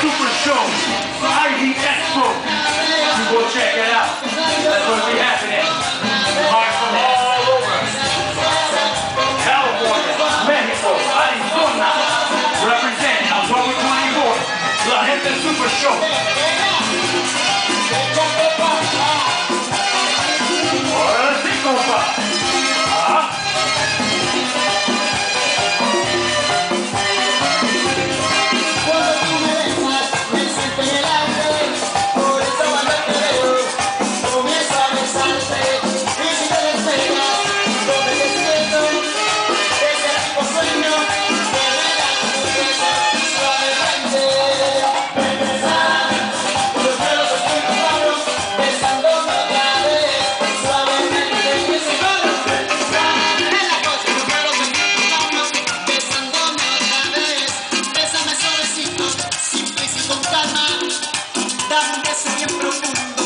Super Show, IV Expo. You go check it out. That's what we happening. Hard from all over. California, Mexico, Arizona. Represent October 24th. La Gente Super Show. Ahora sí, compa. silêncio profundo.